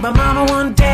by mama one day.